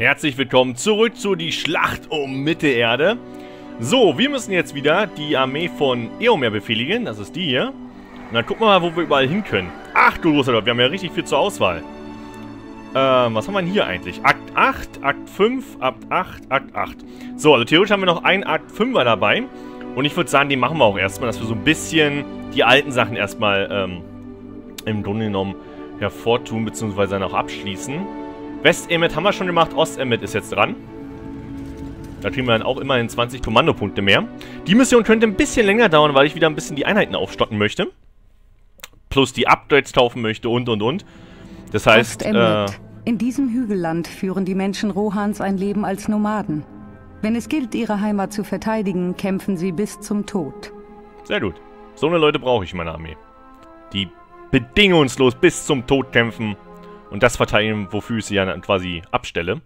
Herzlich willkommen zurück zu die Schlacht um Mittelerde. So, wir müssen jetzt wieder die Armee von Eomer befehligen. Das ist die hier. Und dann gucken wir mal, wo wir überall hin können. Ach du großer Gott, wir haben ja richtig viel zur Auswahl. Ähm, was haben wir denn hier eigentlich? Akt 8, Akt 5, Akt 8, Akt 8. So, also theoretisch haben wir noch einen Akt 5er dabei. Und ich würde sagen, den machen wir auch erstmal, dass wir so ein bisschen die alten Sachen erstmal ähm, im Grunde genommen hervortun, beziehungsweise dann auch abschließen. West-Emmet haben wir schon gemacht, Ost-Emmet ist jetzt dran. Da kriegen wir dann auch immerhin 20 Kommandopunkte mehr. Die Mission könnte ein bisschen länger dauern, weil ich wieder ein bisschen die Einheiten aufstocken möchte. Plus die Upgrades kaufen möchte und und und. Das heißt, äh, In diesem Hügelland führen die Menschen Rohans ein Leben als Nomaden. Wenn es gilt, ihre Heimat zu verteidigen, kämpfen sie bis zum Tod. Sehr gut. So eine Leute brauche ich in meiner Armee. Die bedingungslos bis zum Tod kämpfen und das verteidigen, wofür ich sie ja quasi abstelle.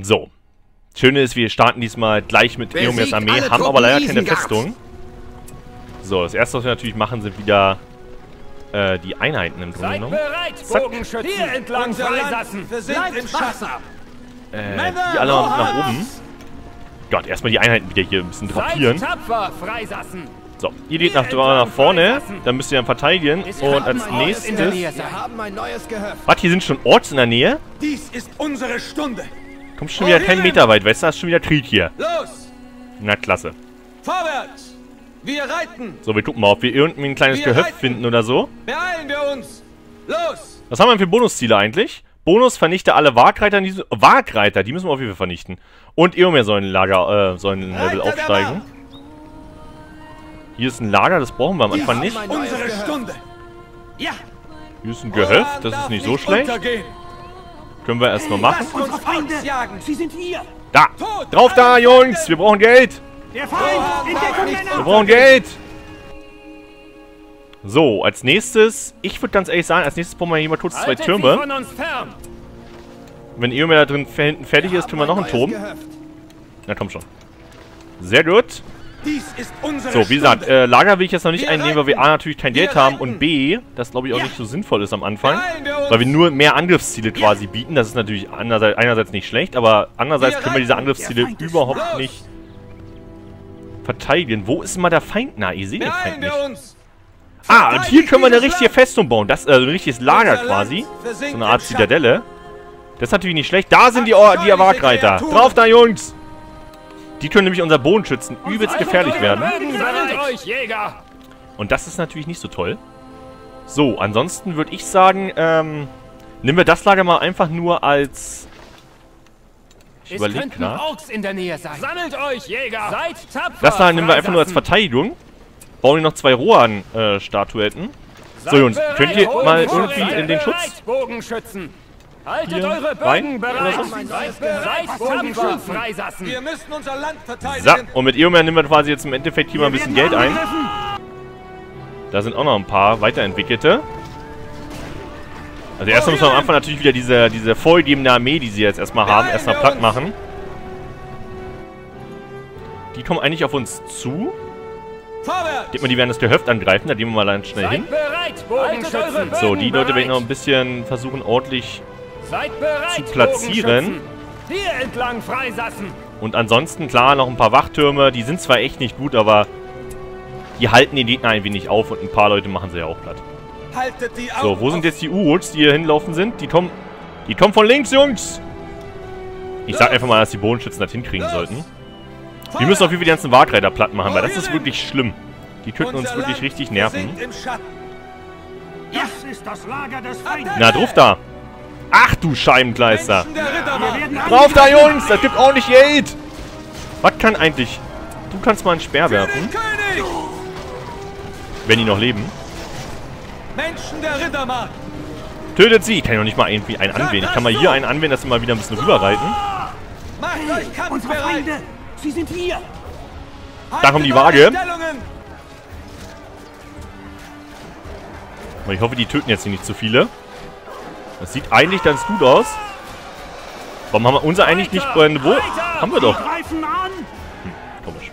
So. Schöne ist, wir starten diesmal gleich mit Eomers Armee, haben aber leider keine Festung. So, das erste, was wir natürlich machen, sind wieder äh, die Einheiten im Grunde genommen. Zack. Hier entlang freilassen. Wir sind im Wasser. Äh, die alle mal nach oben. Gott, erstmal die Einheiten wieder hier ein bisschen drapieren. So, ihr geht nach, nach vorne, dann müsst ihr dann verteidigen. Und als nächstes... Was, hier sind schon Orts in der Nähe? Dies ist unsere Stunde. Kommt schon wieder keinen Meter weit, weißt du? Da ist schon wieder Krieg hier. Los! Na, klasse. Vorwärts! Wir reiten! So, wir gucken mal, ob wir irgendwie ein kleines Wir Gehöft reiten. finden oder so. Beeilen wir uns! Los! Was haben wir für Bonusziele eigentlich? Bonus vernichte alle Wagreiter. in diesem- Wagreiter, die müssen wir auf jeden Fall vernichten. Und Eomer sollen Lager, äh, sollen ein Level Reiter der aufsteigen. Hier ist ein Lager, das brauchen wir am Anfang nicht. Unsere Stunde! Ja! Hier ist ein Gehöft, das ist nicht so schlecht. Können wir erstmal machen. Da! Drauf da, Jungs! Wir brauchen Geld! Wir brauchen Geld! So, als nächstes, ich würde ganz ehrlich sagen, als nächstes brauchen wir hier mal kurz zwei Türme. Wenn Eomer da drin hinten fertig ist, tun wir noch einen Turm. Na komm schon. Sehr gut. So, wie gesagt, äh, Lager will ich jetzt noch nicht Wir einnehmen, weil wir A natürlich kein Geld haben und B, das glaube ich auch Ja. nicht so sinnvoll ist am Anfang. Wir. Weil wir nur mehr Angriffsziele quasi bieten. Das ist natürlich andererseits, einerseits nicht schlecht, aber andererseits Wir können wir diese. Angriffsziele überhaupt los. nicht verteidigen. Wo ist mal der Feind? Na, ihr seht den Feind nicht. uns! Ah, und hier können wir eine richtige Festung bauen. Das, also ein richtiges Lager quasi. So eine Art Zitadelle. Das ist natürlich nicht schlecht. Da sind die, die Abscheuliche Wagreiter. Kreaturen. Drauf da, Jungs! Die können nämlich unser Bodenschützen übelst gefährlich werden. Sammelt euch, Jäger! Und das ist natürlich nicht so toll. So, ansonsten würde ich sagen, ähm, nehmen wir das Lager mal einfach nur als... Ich Es überlege könnten gerade. Orks in der Nähe sein. Sammelt euch, Jäger! Seid tapfer! Das Lager nehmen wir einfach nur als. Verteidigung. Bauen hier noch zwei Rohan-Statuetten. So, Seid Jungs, könnt ihr mal irgendwie in den Schutz? Haltet Hier eure rein, Bögen bereit! so? Seid! Wir müssen unser Land So, verteidigen! und mit Eomer nehmen wir quasi jetzt im Endeffekt hier mal ein bisschen Geld ein. Da sind auch noch ein paar weiterentwickelte. Also erstmal muss man am Anfang natürlich wieder diese, diese vorgegebene Armee, die sie jetzt erstmal haben, erstmal platt machen. Die kommen eigentlich auf uns zu. Vorwärts! Denkt mal, die werden das Gehöft angreifen, da gehen wir mal dann schnell hin. Bereit! So, die Leute werden noch ein bisschen versuchen, ordentlich... Seid bereit, zu platzieren. Hier entlang freisassen! Und ansonsten, klar, noch ein paar Wachtürme. Die sind zwar echt nicht gut, aber die halten den Gegner ein wenig auf und ein paar Leute machen sie ja auch platt. Haltet die Augen So, wo sind jetzt die U-Boots, die hier hinlaufen sind? Die kommen... Die kommen von links, Jungs! Ich sag einfach mal, dass die Bodenschützen das hinkriegen Los! sollten. Wir müssen auf jeden Fall die ganzen Wagreiter platt machen, weil das ist wirklich schlimm. Die könnten uns wirklich Land richtig nerven. versinkt im Schatten. Das ist das Lager des Feindes. Na, drauf da! Ach du Scheibenkleister! Wir Drauf da, Jungs! Das gibt ordentlich Geld! Was kann eigentlich... Du kannst mal einen Speer werfen, wenn die noch leben. Menschen der Rittermacht. Tötet sie! Ich kann ja noch nicht mal irgendwie einen anwählen. Ich kann mal hier einen anwählen, dass sie mal wieder ein bisschen rüberreiten. Macht euch Unsere kampfbereit. Feinde! Sie sind hier! Da kommt die Waage. Ich hoffe, die töten jetzt hier nicht zu viele. Das sieht eigentlich ganz gut aus. Warum haben wir unser eigentlich nicht... Wo? Haben wir doch. An! Komisch.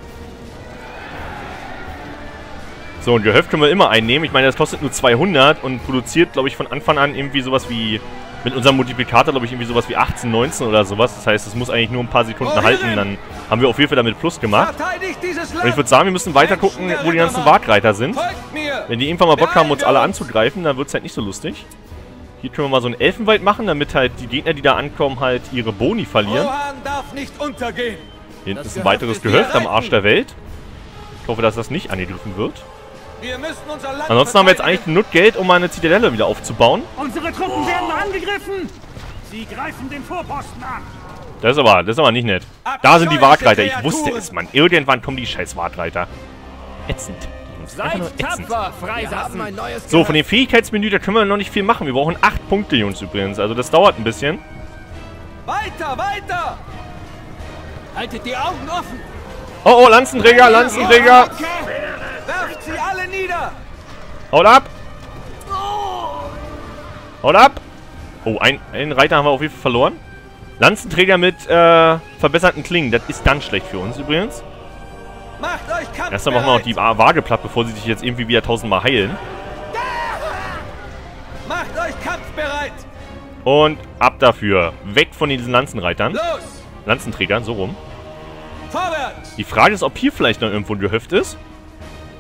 So, ein Gehöft können wir immer einnehmen. Ich meine, das kostet nur 200 und produziert, glaube ich, von Anfang an irgendwie sowas wie... Mit unserem Multiplikator, glaube ich, irgendwie sowas wie 18, 19 oder sowas. Das heißt, es muss eigentlich nur ein paar Sekunden Wohin? halten. Dann haben wir auf jeden Fall damit Plus gemacht. Und ich würde sagen, wir müssen weiter gucken, wo die ganzen Wagreiter sind. Wenn die irgendwann mal Bock haben, uns alle anzugreifen, dann wird es halt nicht so lustig. Hier können wir mal so einen Elfenwald machen, damit halt die Gegner, die da ankommen, halt ihre Boni verlieren. Rohan darf nicht untergehen! Hier hinten Das ist ein weiteres Gehöft am Arsch der Welt. Ich hoffe, dass das nicht angegriffen wird. Wir müssen unser Land Ansonsten haben wir jetzt eigentlich genug Geld, um mal eine Zitadelle wieder aufzubauen. Unsere Truppen werden angegriffen! Sie greifen den Vorposten an! Das ist aber, das ist aber nicht nett. Da sind die Wagreiter. Ich wusste es, Mann. Irgendwann kommen die scheiß Wagreiter. Ätzend. Seid tapfer, Freisassen! So, von dem Fähigkeitsmenü, da können wir noch nicht viel machen. Wir brauchen 8 Punkte, Jungs, übrigens. Also das dauert ein bisschen. Weiter, weiter! Haltet die Augen offen! Oh, oh, Lanzenträger, Lanzenträger. Werft sie alle nieder! Haut ab! Haut ab! Oh, ein, einen Reiter haben wir auf jeden Fall verloren. Lanzenträger mit äh, verbesserten Klingen. Das ist ganz schlecht für uns übrigens. Macht euch Kampf Erst machen wir noch die Wa- Waage platt, bevor sie sich jetzt irgendwie wieder tausendmal heilen. Macht euch kampfbereit! Und ab dafür. Weg von diesen Lanzenreitern. Los! Lanzenträgern, so rum. Vorwärts! Die Frage ist, ob hier vielleicht noch irgendwo ein Gehöft ist.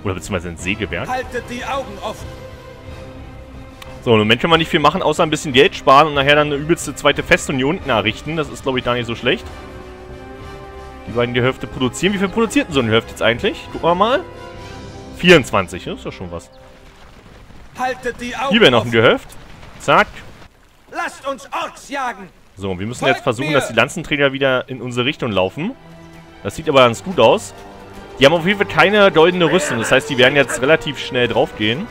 Oder beziehungsweise ein Sägewerk. Haltet die Augen offen! So, im Moment können wir nicht viel machen, außer ein bisschen Geld sparen und nachher dann eine übelste zweite Festung hier unten errichten. Das ist, glaube ich, gar nicht so schlecht. Die beiden Gehöfte produzieren. Wie viel produziert denn so ein Gehöft jetzt eigentlich? Gucken wir mal. 24, das ist doch schon was. Haltet die Augen Hier wäre noch ein! Gehöft. Zack. Lasst uns Orks jagen! So, wir müssen Folgt jetzt versuchen, mir! dass die Lanzenträger wieder in unsere Richtung laufen. Das sieht aber ganz gut aus. Die haben auf jeden Fall keine goldene Rüstung. Das heißt, die werden jetzt relativ schnell draufgehen.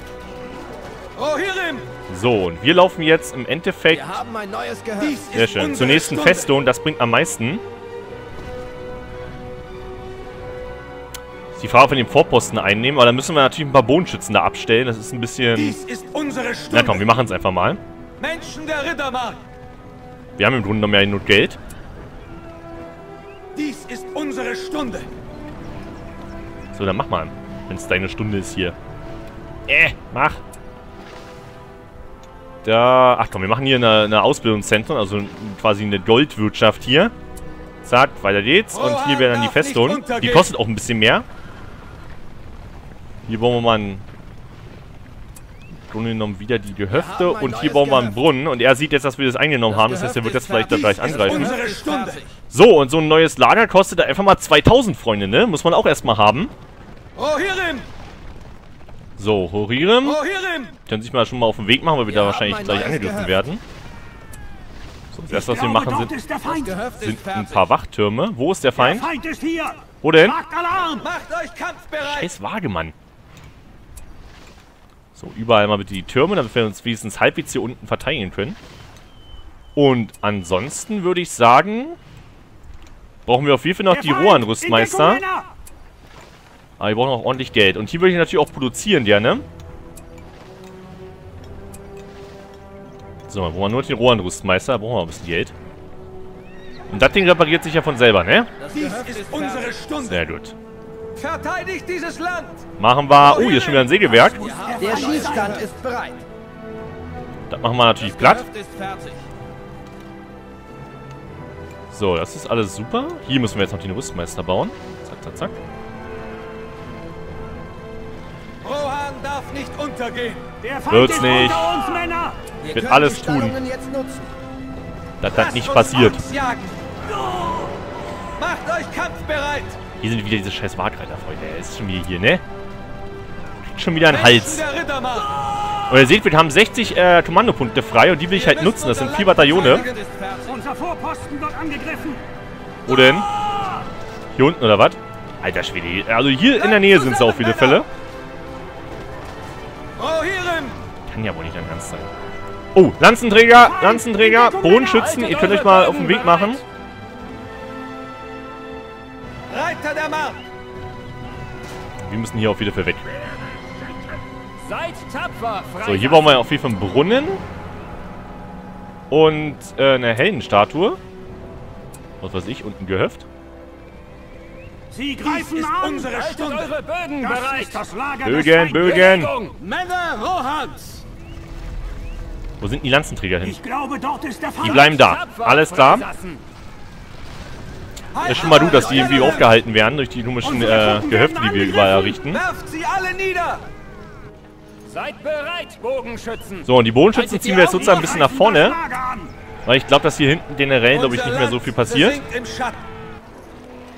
So, und wir laufen jetzt im Endeffekt... haben ein neues Gehöft! Dies Sehr schön. Zur nächsten Stunde. Festung, das bringt am meisten. Die Frage, ob wir den Vorposten einnehmen, aber dann müssen wir natürlich ein paar Bodenschützen da abstellen. Das ist ein bisschen... Dies ist unsere Stunde! Na komm, wir machen es einfach mal. Menschen der Rittermark! Wir haben im Grunde genommen ja nur Geld. Dies ist unsere Stunde! So, dann mach mal. Wenn es deine Stunde ist hier. Äh, mach. Da... Ach komm, wir machen hier eine, eine Ausbildungszentrum, also quasi eine Goldwirtschaft hier. Zack, weiter geht's. Und hier wäre dann die Festung. Die kostet auch ein bisschen mehr. Hier bauen wir mal einen... im Grunde genommen wieder die Gehöfte und hier bauen wir einen. Brunnen. Und er sieht jetzt, dass wir das eingenommen haben. Das heißt, er wird jetzt vielleicht da gleich angreifen. So, und so ein neues Lager kostet da einfach mal 2000, Freunde, ne? Muss man auch erstmal haben. So. Rohirrim! Können sich mal schon mal auf den Weg machen, weil wir, da wahrscheinlich ein gleich angegriffen werden. So, das erste, was wir machen, sind, sind ein paar Wachtürme. Wo ist der Feind? Wo denn? Scheiß Wagemann. So, überall mal bitte die Türme, damit wir uns wenigstens halbwegs hier unten verteidigen können. Und ansonsten würde ich sagen, brauchen wir auf jeden Fall noch Der die Männer! Aber wir brauchen auch ordentlich Geld. Und hier würde ich natürlich auch produzieren gerne. So, dann brauchen wir nur den Rohan-Rüstmeister. Da brauchen wir ein bisschen Geld. Und das Ding repariert sich ja von selber, ne? Dies ist unsere! Stunde! Sehr gut. Verteidigt dieses Land! Machen wir... Oh, hier ist schon wieder ein Sägewerk. Der Schießstand ist bereit! Das machen wir natürlich platt. So, das ist alles super. Hier müssen wir jetzt noch den Rüstmeister bauen. Zack, zack, zack. Rohan darf nicht untergehen! Der Feind Wird's ist nicht. unter uns, Männer! Wir Wird alles die tun. Nutzen. Das nicht passiert. Macht euch kampfbereit! Hier sind wieder diese scheiß Wagreiter, Freunde. Er ist schon wieder hier, ne? Kriegt schon wieder einen Hals. Und ihr seht, wir haben 60 äh, Kommandopunkte frei und die will ich halt nutzen. Das sind vier Bataillone. Wo denn? Hier unten oder was? Alter Schwede. Also hier in der Nähe sind sie auf viele Fälle. Kann ja wohl nicht dein Ernst sein. Oh, Lanzenträger, Lanzenträger, Bodenschützen. Ihr könnt euch mal auf den Weg machen. Reiter der Mark! Wir müssen hier auf jeden Fall weg. Seid tapfer! So, hier bauen wir auf jeden Fall einen Brunnen. Und äh, eine Heldenstatue. Was weiß ich, und ein Gehöft. Sie greifen ist an! unsere Haltet Stunde. eure Bögen Das bereit! ist das Lager Bögen. Bögen! Männer Rohans! Wo sind die Lanzenträger hin? Ich glaube, dort ist der Feind. Die bleiben da. Tapfer, Alles klar. Ist schon mal gut, dass die irgendwie aufgehalten werden durch die komischen äh, Gehöfte, die wir überall errichten. Bogenschützen! So, und die Bodenschützen ziehen wir jetzt sozusagen ein bisschen nach vorne, weil ich glaube, dass hier hinten generell, glaube ich, nicht mehr so viel passiert.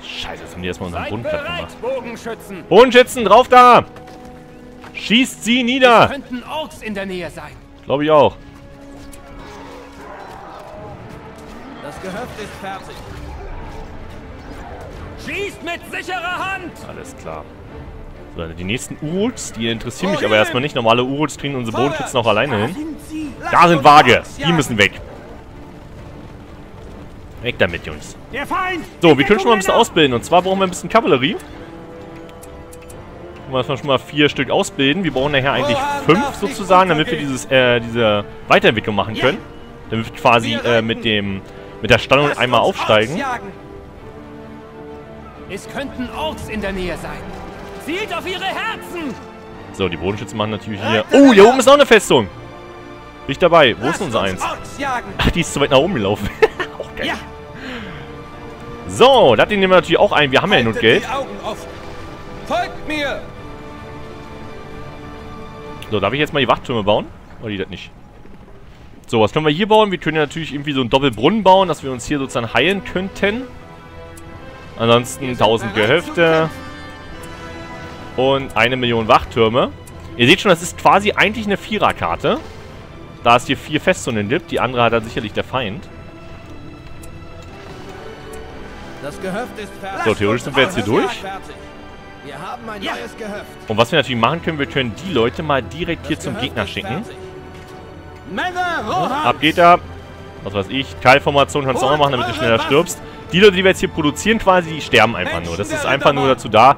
Scheiße, jetzt haben die erstmal unseren Boden platt gemacht. Bogenschützen! Bodenschützen, drauf da! Schießt sie nieder! Könnten Orks in der Nähe sein. Glaube ich auch. Das Gehöft ist fertig. Schießt mit sicherer Hand! Alles klar. So, die nächsten Uruts, die interessieren mich aber erstmal nicht. Normale Uruts kriegen unsere Bodenschützen auch alleine hin. Da sind Waage. Die müssen weg. Weg damit, Jungs. So, wir können schon mal ein bisschen ausbilden. Und zwar brauchen wir ein bisschen Kavallerie. Wollen wir schon mal vier Stück ausbilden. Wir brauchen nachher eigentlich fünf sozusagen, damit wir dieses, äh, diese Weiterentwicklung machen können. Damit wir quasi äh, mit dem mit der Stallung einmal aufsteigen. Es könnten Orks in der Nähe sein. Zielt auf ihre Herzen! So, die Bodenschützen machen natürlich hier... Oh, hier oben ist noch eine Festung. Bin ich dabei. Wo ist unser uns Eins? Ach, die ist zu weit nach oben gelaufen. auch geil. Ja. So, das nehmen wir natürlich auch ein. Wir haben ja Haltet Geld. Folgt mir! So, darf ich jetzt mal die Wachtürme bauen? Oder die das nicht? So, was können wir hier bauen? Wir können ja natürlich irgendwie so einen Doppelbrunnen bauen, dass wir uns hier sozusagen heilen könnten. Ansonsten 1000 Gehöfte. Und eine Million Wachtürme. Ihr seht schon, das ist quasi eigentlich eine Viererkarte. Da es hier vier Festzonen gibt. Die andere hat dann sicherlich der Feind. Das Gehöft ist fertig. So, theoretisch sind wir jetzt hier durch. Fertig. Wir haben ein neues Gehöft. Und was wir natürlich machen können, wir können die Leute mal direkt hier zum Gehöft Gegner schicken. Ab geht er. Was weiß ich. Keilformation kannst du auch noch machen, damit du schneller stirbst. Die Leute, die wir jetzt hier produzieren quasi, die sterben einfach nur. Das ist einfach nur dazu da,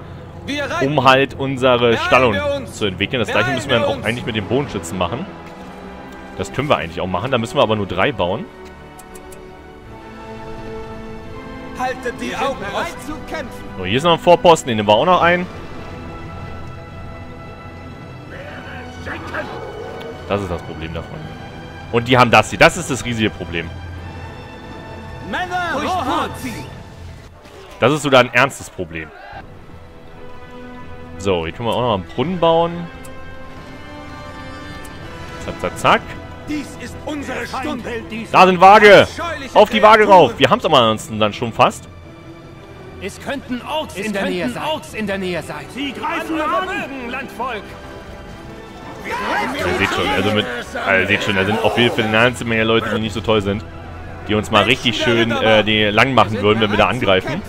um halt unsere Stallung zu entwickeln. Das gleiche müssen wir dann auch eigentlich mit den Bodenschützen machen. Das können wir eigentlich auch machen. Da müssen wir aber nur drei bauen. Haltet die Augen offen. zu kämpfen. So, hier ist noch ein Vorposten, den nehmen wir auch noch ein. Das ist das Problem davon. Und die haben das hier. Das ist das riesige Problem. Männer! Das ist sogar ein ernstes Problem. So, hier können wir auch noch einen Brunnen bauen. Zack, zack, zack. Da sind Waage! Auf die Waage rauf! Wir haben es aber ansonsten dann schon fast. Es könnten Orks in der könnten Nähe sein. Orks in der Nähe sein. Sie An greifen an! Bögen, Landvolk! Ihr seht schon, also mit. Also ihr seht schon, da sind auf jeden Fall eine ganze Menge Leute, die nicht so toll sind. Die uns mal richtig schön äh, die lang machen würden, wenn wir da angreifen.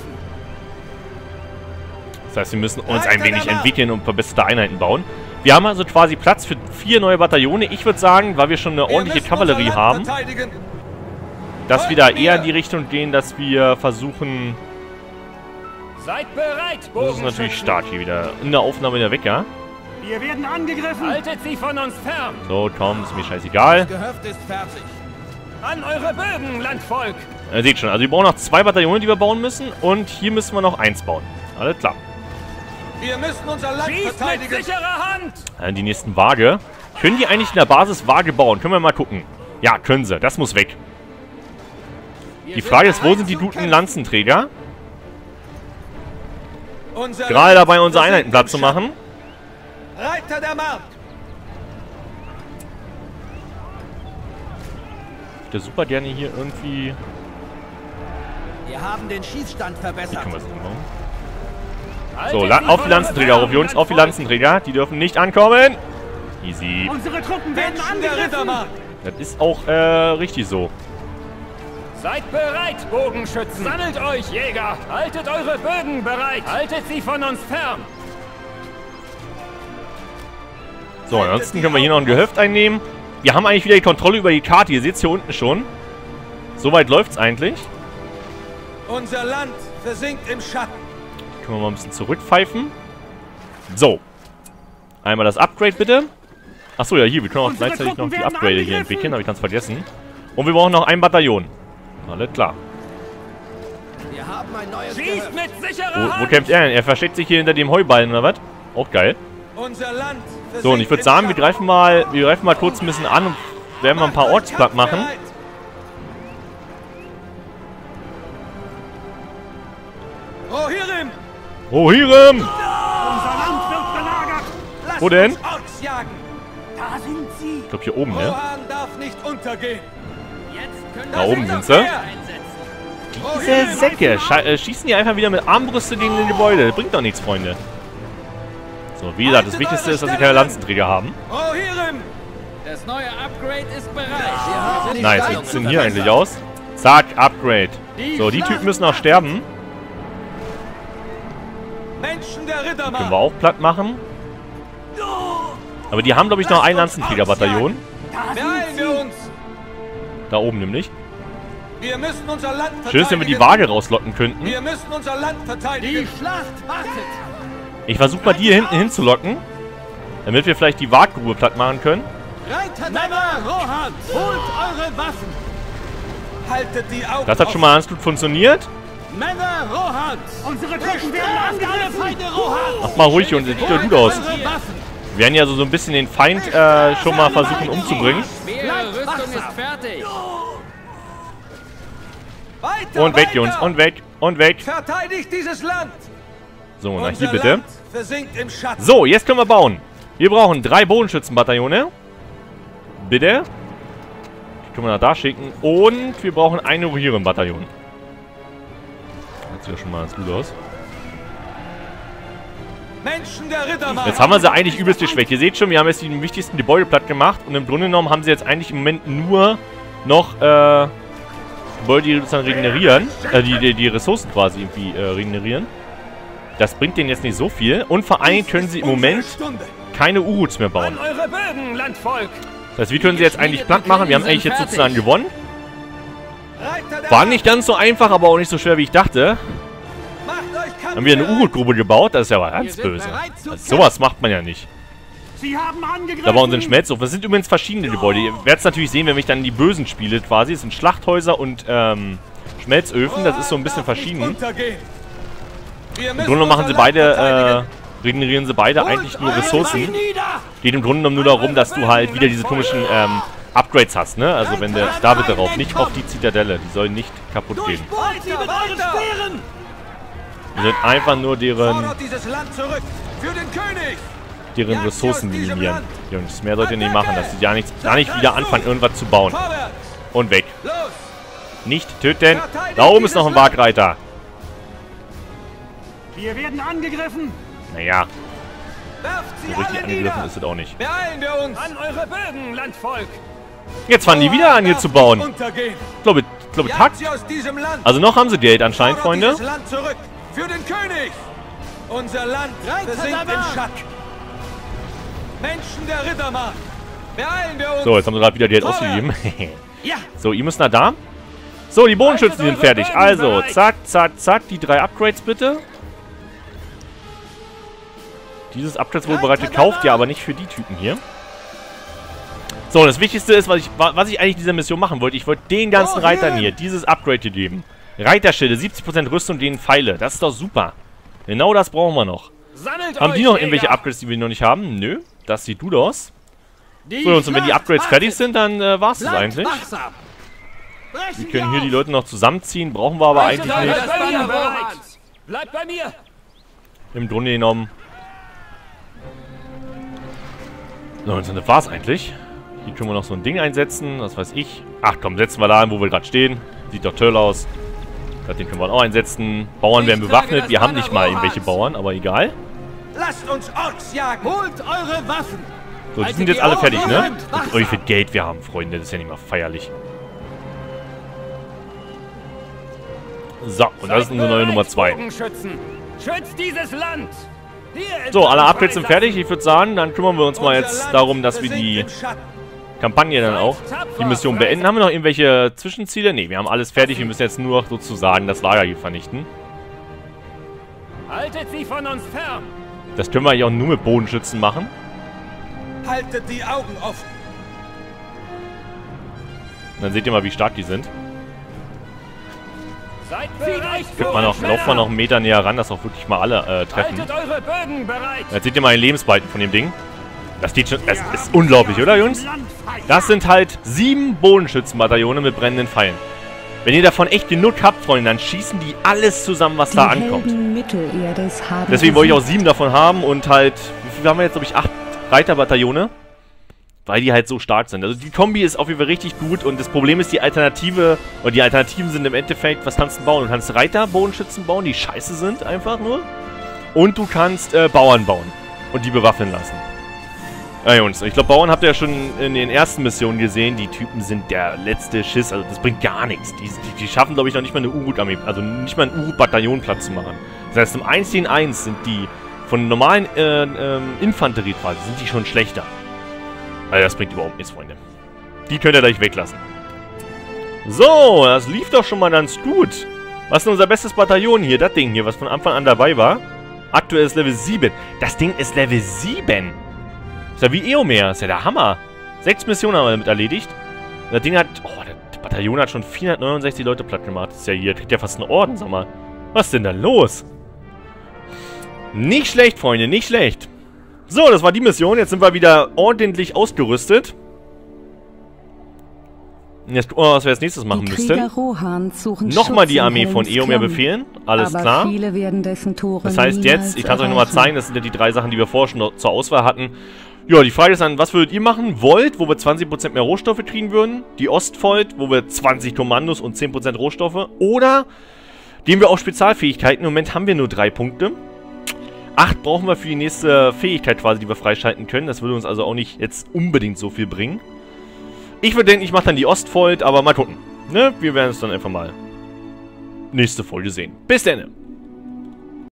Das heißt, wir müssen uns ein wenig entwickeln und verbesserte Einheiten bauen. Wir haben also quasi Platz für vier neue Bataillone. Ich würde sagen, weil wir schon eine ordentliche Kavallerie haben, dass wir da eher in die Richtung gehen, dass wir versuchen... Seid bereit, Das ist natürlich stark hier wieder. In der Aufnahme der Wecker. Wir werden angegriffen! Haltet sie von uns fern! So, komm, ist mir scheißegal. Gehöft ist fertig. An eure Bögen, Landvolk! Ihr seht schon, also wir brauchen noch zwei Bataillone, die wir bauen müssen. Und hier müssen wir noch eins bauen. Alles klar. Wir müssen unser Land Schießt mit verteidigen. sicherer Hand! Äh, die nächsten Waage. Können die eigentlich in der Basis Waage bauen? Können wir mal gucken. Ja, können sie. Das muss weg. Die Frage ist, wo sind die guten Lanzenträger? Gerade dabei, unsere Einheiten platt zu machen. Reiter der Markt. Würde super gerne hier irgendwie... Wir haben den Schießstand Wie verbessert. können wir? Haltet So, la auf die Lanzenträger uns auf, Jungs. fern, Auf die! Lanzenträger. Die dürfen nicht ankommen. Easy. Unsere Truppen werden angegriffen! Das ist auch äh, richtig so. Seid bereit, Bogenschützen! Sammelt euch, Jäger! Haltet eure Bögen bereit! Haltet sie von uns fern! So, ansonsten können wir hier noch ein Gehöft einnehmen. Wir haben eigentlich wieder die Kontrolle über die Karte. Ihr seht es hier unten schon. Soweit läuft es eigentlich. Unser Land versinkt im Schatten. Können wir mal ein bisschen zurückpfeifen. So. Einmal das Upgrade bitte. Achso, ja, hier. Wir können auch Unsere gleichzeitig noch Truppen die Upgrade hier entwickeln. Habe ich ganz vergessen. Und wir brauchen noch ein Bataillon. Alles klar. Wir haben ein neues Schießt mit sicherer Wo, wo kämpft er denn? Er versteckt sich hier hinter dem Heuballen oder was? Auch geil. Unser Land So, und ich würde sagen, wir greifen mal, wir greifen mal kurz ein bisschen an und werden mal ein paar Orks platt machen. Rohirrim! Rohirrim! Unser Land wird belagert! Lasst Wo denn? uns Orks jagen! Da sind sie! Ich glaube hier oben, ne? Rohan darf nicht untergehen! Da oben sind sie. Diese Säcke äh, schießen die einfach wieder mit Armbrüste gegen die Gebäude. Bringt doch nichts, Freunde. So, wie gesagt, das Wichtigste ist, dass sie keine Lanzenträger haben. Das neue Upgrade ist bereit. Nice, wie sieht's denn hier eigentlich aus? Zack, Upgrade. So, die Typen müssen auch sterben. Menschen der Können wir auch platt machen. Aber die haben, glaube ich, noch ein Lanzenträgerbataillon. Da oben nämlich. Wir müssen unser Land! Schön ist, wenn wir die Waage rauslocken könnten. Wir müssen unser Land verteidigen! Die Schlacht wartet. Ich versuche mal die hier hinten hinzulocken. Damit wir vielleicht die Waaggrube platt machen können. Reiter Männer Rohan, holt eure Waffen. Haltet die Augen Das hat schon mal ganz gut funktioniert. Männer Rohans. Unsere Truppen werden angegriffen! Mach mal ruhig und sieht doch gut aus. Wir werden ja so, so ein bisschen den Feind äh, schon mal versuchen umzubringen. Und weg! Jungs. Und weg. Und weg. Verteidigt dieses Land! So, na Unser hier bitte. So, jetzt können wir bauen. Wir brauchen drei Bodenschützenbataillone. Bitte. Die können wir nach da schicken. Und wir brauchen eine Rohirrim-Bataillon. Das sieht ja schon mal ganz gut aus. Jetzt haben wir sie eigentlich übelst geschwächt. Ihr seht schon, wir haben jetzt die wichtigsten Gebäude platt gemacht. Und im Grunde genommen haben sie jetzt eigentlich im Moment nur noch äh, Gebäude, die sozusagen regenerieren. Äh, die, die, die Ressourcen quasi irgendwie äh, regenerieren. Das bringt denen jetzt nicht so viel. Und vor allem können sie im Moment keine Uruts mehr bauen. Das heißt, wie können sie jetzt eigentlich platt machen? Wir haben eigentlich jetzt sozusagen gewonnen. War nicht ganz so einfach, aber auch nicht so schwer, wie ich dachte. Kampf Haben wir eine U-Boot-Grube gebaut? Das ist ja aber ganz böse. Also, sowas macht man ja nicht. Sie! Da war unser Schmelzofen. Das sind übrigens verschiedene Gebäude. Ihr werdet es natürlich sehen, wenn ich dann die Bösen spiele quasi. Es sind Schlachthäuser und ähm, Schmelzöfen. Das ist so ein bisschen verschieden. Im Grunde genommen machen sie beide, äh, regenerieren sie beide eigentlich nur Ressourcen. Geht im Grunde genommen nur darum, dass du halt wieder diese komischen ähm, Upgrades hast, ne? Also wenn der, da bitte drauf, nicht auf die Zitadelle. Die sollen nicht kaputt gehen. Die sollen einfach nur deren Fordert dieses Land zurück! Für den König! deren Ressourcen minimieren. Jungs, mehr sollt ihr nicht machen, dass sie ja nicht, gar nicht wieder anfangen, irgendwas zu bauen. Und weg. Nicht töten. Da oben ist noch ein Wagreiter. Wir werden angegriffen! Naja, Werft sie so richtig angegriffen nieder! ist es auch nicht. Beeilen wir uns! An eure Bögen, Landvolk! Jetzt fangen die wieder an, hier zu bauen. Untergehen. Ich glaube, ich glaube Takt. Also noch haben sie Geld anscheinend, Freunde. Land zurück! Für den König! Unser Land versinkt im. Schatten! Menschen der Rittermark! Beeilen wir uns! So, jetzt haben sie gerade wieder Geld ausgegeben. Ja! so, ihr müsst nach da. So, die Bodenschützen sind fertig. Also, zack, zack, zack. Die drei Upgrades bitte. Dieses Upgrades wurde bereits gekauft, ja, aber nicht für die Typen hier. So, das Wichtigste ist, was ich, wa- was ich eigentlich in dieser Mission machen wollte. Ich wollte den ganzen Oh, Reitern hier. dieses Upgrade hier geben. Reiterschilde, 70% Rüstung, denen Pfeile. Das ist doch super. Genau das brauchen wir noch. Haben die noch irgendwelche Upgrades, die wir noch nicht haben? Nö. Das sieht gut aus. So, und wenn die Upgrades fertig sind, dann äh, war's das eigentlich. Wir können hier die Leute noch zusammenziehen, brauchen wir aber eigentlich nicht. Im Grunde genommen. So, und dann war's eigentlich. Hier können wir noch so ein Ding einsetzen, was weiß ich. Ach komm, setzen wir da ein, wo wir gerade stehen. Sieht doch toll aus. Das Ding können wir auch einsetzen. Bauern werden bewaffnet. das Wir haben nicht mal irgendwelche Bauern, aber egal. Lasst uns Orks jagen! Holt eure Waffen. So, die Haltet sind jetzt alle fertig, ne? wachsam. euch, wie viel Geld wir haben, Freunde. Das ist ja nicht mal feierlich. So, und das ist unsere neue Nummer 2. Bogenschützen! Schützt dieses Land! So, alle Upgrades sind fertig. Ich würde sagen, dann kümmern wir uns mal jetzt darum, dass wir die. Kampagne dann auch die Mission beenden. Haben wir noch irgendwelche Zwischenziele? Ne, wir haben alles fertig. Wir müssen jetzt nur noch sozusagen das Lager hier vernichten. Haltet sie von uns fern! Das können wir eigentlich auch nur mit Bodenschützen machen. Haltet die Augen offen! Dann seht ihr mal, wie stark die sind. Seid bereit, Guck mal noch, Bogenschützen! lauf mal noch einen Meter näher ran, dass auch wirklich mal alle äh, treffen. Jetzt seht ihr mal den Lebensbalken von dem Ding. Das geht schon, das ist unglaublich, oder Jungs? Das sind halt sieben Bodenschützenbataillone mit brennenden Pfeilen. Wenn ihr davon echt genug habt, Freunde, dann schießen die alles zusammen, was Die da ankommt. Deswegen wollte ich auch sieben davon haben und halt, wie viel haben wir jetzt, glaube ich, acht Reiterbataillone? Weil die halt so stark sind. Also die Kombi ist auf jeden Fall richtig gut und das Problem ist, die Alternative, oder die Alternativen sind im Endeffekt, was kannst du bauen? Du kannst Reiter, Bodenschützen bauen, die scheiße sind einfach nur. Und du kannst äh, Bauern bauen und die bewaffnen lassen. Ja, Jungs, ich glaube, Bauern habt ihr ja schon in den ersten Missionen gesehen. Die Typen sind der letzte Schiss. Also, das bringt gar nichts. Die, die, die schaffen, glaube ich, noch nicht mal eine U-Boot-Armee, also nicht mal ein U-Boot-Bataillon Platz zu machen. Das heißt, im 1 gegen 1 sind die von normalen äh, ähm, Infanterie quasi, sind die schon schlechter. Also, das bringt überhaupt nichts, Freunde. Die könnt ihr gleich weglassen. So, das lief doch schon mal ganz gut. Was ist unser bestes Bataillon hier? Das Ding hier, was von Anfang an dabei war. Aktuell ist Level 7. Das Ding ist Level 7. Ist ja wie Eomer. Ist ja der Hammer. Sechs Missionen haben wir damit erledigt. Das Ding hat... Oh, das Bataillon hat schon 469 Leute platt gemacht. Das ist ja hier... Kriegt ja fast einen Orden, sag mal. Was ist denn da los? Nicht schlecht, Freunde. Nicht schlecht. So, das war die Mission. Jetzt sind wir wieder ordentlich ausgerüstet. Jetzt gucken wir mal, was wir als nächstes machen müssten. Nochmal die Armee von Eomer befehlen. Alles klar. viele werden dessen Tore Das heißt jetzt, ich kann es euch nochmal zeigen, das sind ja die drei Sachen, die wir vorher schon zur Auswahl hatten. Ja, die Frage ist dann, was würdet ihr machen? Volt, wo wir 20% mehr Rohstoffe kriegen würden. Die Ostvolt, wo wir 20 Kommandos und 10% Rohstoffe. Oder gehen wir auf Spezialfähigkeiten. Im Moment haben wir nur drei Punkte. Acht brauchen wir für die nächste Fähigkeit quasi, die wir freischalten können. Das würde uns also auch nicht jetzt unbedingt so viel bringen. Ich würde denken, ich mache dann die Ostvolt, aber mal gucken. Ne? Wir werden es dann einfach mal nächste Folge sehen. Bis dann.